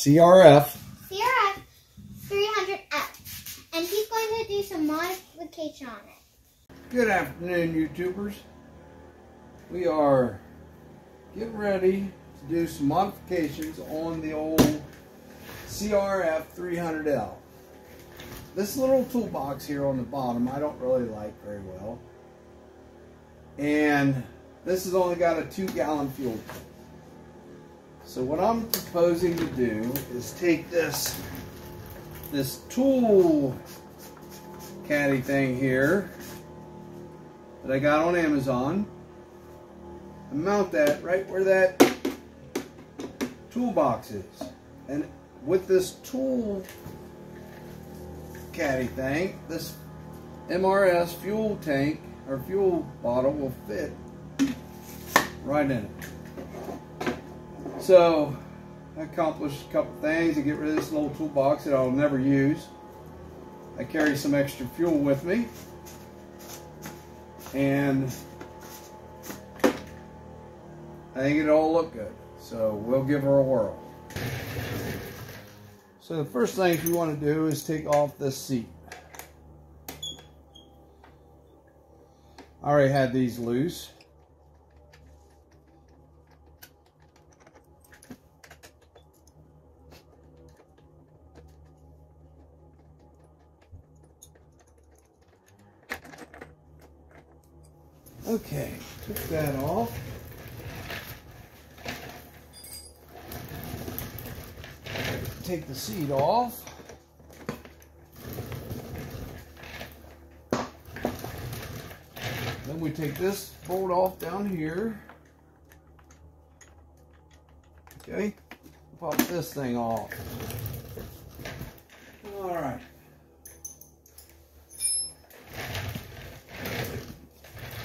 CRF. CRF 300F. And he's going to do some modification on it. Good afternoon, YouTubers. We are getting ready to do some modifications on the old CRF 300L. This little toolbox here on the bottom I don't really like very well. And this has only got a two gallon fuel tank. So what I'm proposing to do is take this this tool caddy thing here that I got on Amazon and mount that right where that toolbox is. And with this tool caddy thing, this MRS fuel tank or fuel bottle will fit right in it. So I accomplished a couple things to get rid of this little toolbox that I'll never use. I carry some extra fuel with me and I think it'll all look good. So we'll give her a whirl. So the first thing you want to do is take off this seat. I already had these loose. Okay, took that off. Take the seat off. Then we take this bolt off down here. Okay, pop this thing off. All right.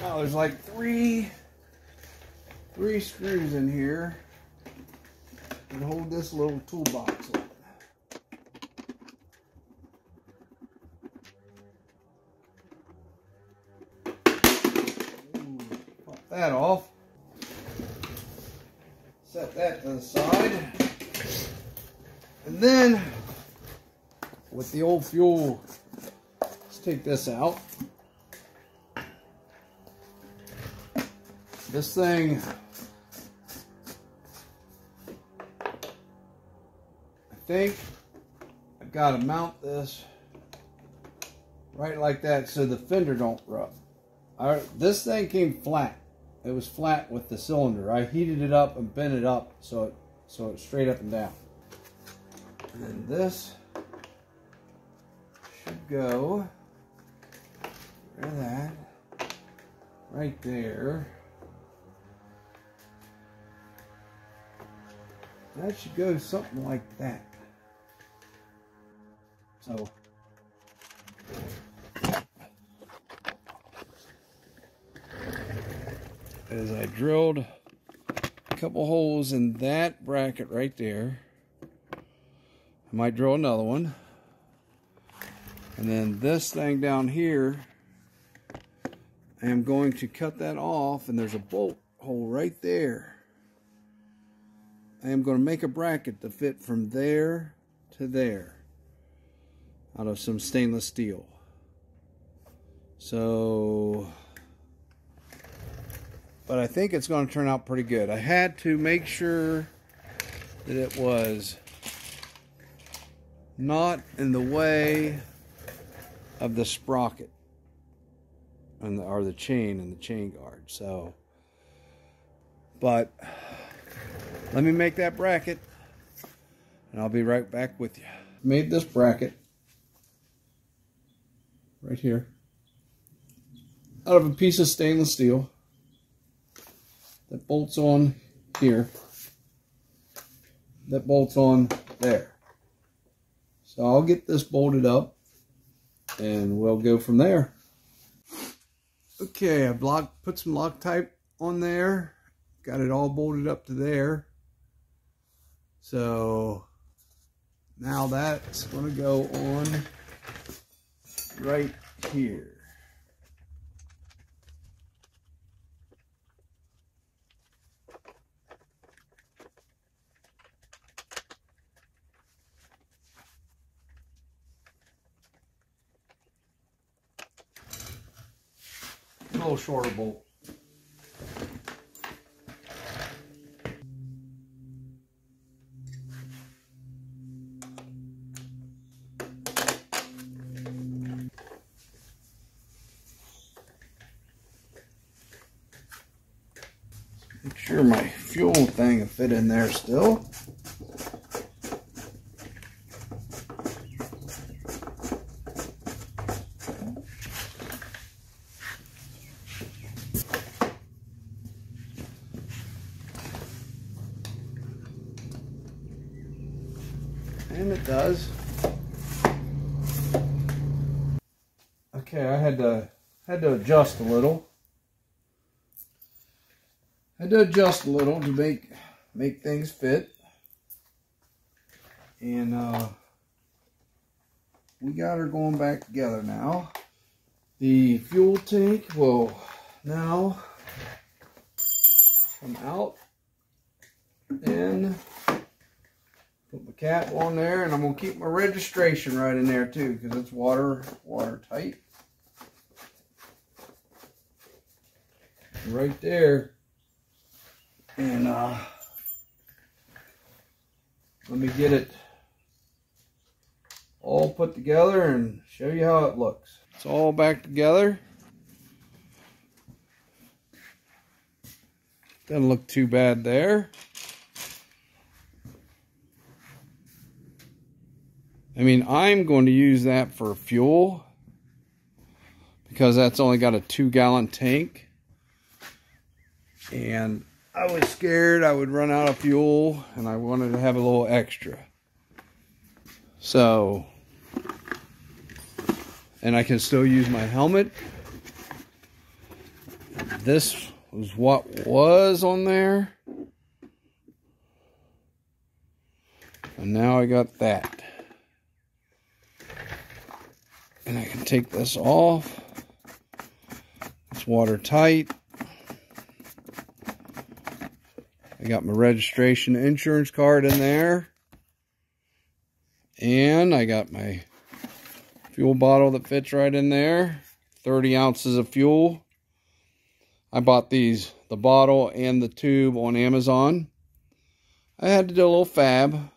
Now there's like three, three screws in here that hold this little toolbox. Ooh, Pop that off. Set that to the side. And then, with the old fuel, let's take this out. This thing, I think I've got to mount this right like that so the fender don't rub. This thing came flat. It was flat with the cylinder. I heated it up and bent it up so it so it's straight up and down. And then this should go that right there. That should go something like that. So as I drilled a couple holes in that bracket right there. I might drill another one. And then this thing down here, I am going to cut that off and there's a bolt hole right there. I am going to make a bracket to fit from there to there out of some stainless steel. So but I think it's going to turn out pretty good. I had to make sure that it was not in the way of the sprocket and the, or the chain and the chain guard. So, but let me make that bracket and I'll be right back with you. Made this bracket right here out of a piece of stainless steel that bolts on here, that bolts on there. So I'll get this bolted up and we'll go from there. Okay, I block, put some Loctite on there, got it all bolted up to there. So now that's going to go on right here. A little shorter bolt. Make sure my fuel thing fit in there still. And it does. Okay, I had to had to adjust a little. Had to adjust a little to make make things fit. And uh, we got her going back together now. The fuel tank will now come out and Put my cap on there and I'm to keep my registration right in there too because it's water watertight. Right there. And uh, let me get it all put together and show you how it looks. It's all back together. Doesn't look too bad there. I mean, I'm going to use that for fuel because that's only got a two gallon tank. And I was scared I would run out of fuel and I wanted to have a little extra. So, and I can still use my helmet. This was what was on there. And now I got that. And I can take this off. It's watertight. I got my registration insurance card in there. And I got my fuel bottle that fits right in there. 30 ounces of fuel. I bought these, the bottle and the tube on Amazon. I had to do a little fab.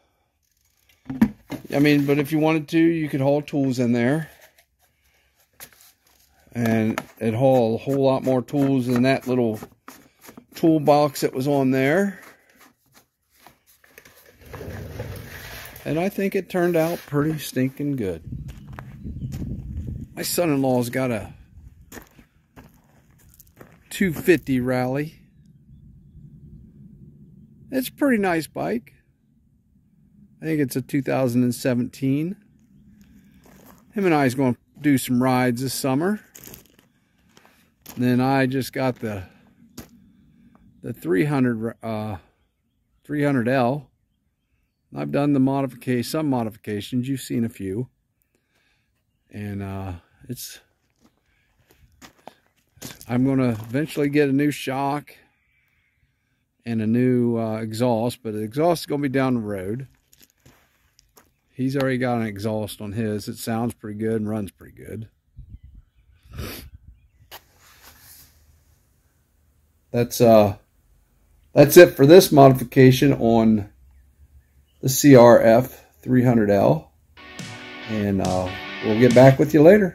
I mean, but if you wanted to, you could haul tools in there and it haul a whole lot more tools than that little toolbox that was on there. And I think it turned out pretty stinking good. My son-in-law's got a 250 rally. It's a pretty nice bike. I think it's a 2017. Him and I is going to do some rides this summer. And Then I just got the the 300 uh, 300L. I've done the modification, some modifications. You've seen a few, and uh, it's. I'm going to eventually get a new shock and a new uh, exhaust, but the exhaust is going to be down the road. He's already got an exhaust on his. It sounds pretty good and runs pretty good. that's uh that's it for this modification on the CRF 300L and uh, we'll get back with you later.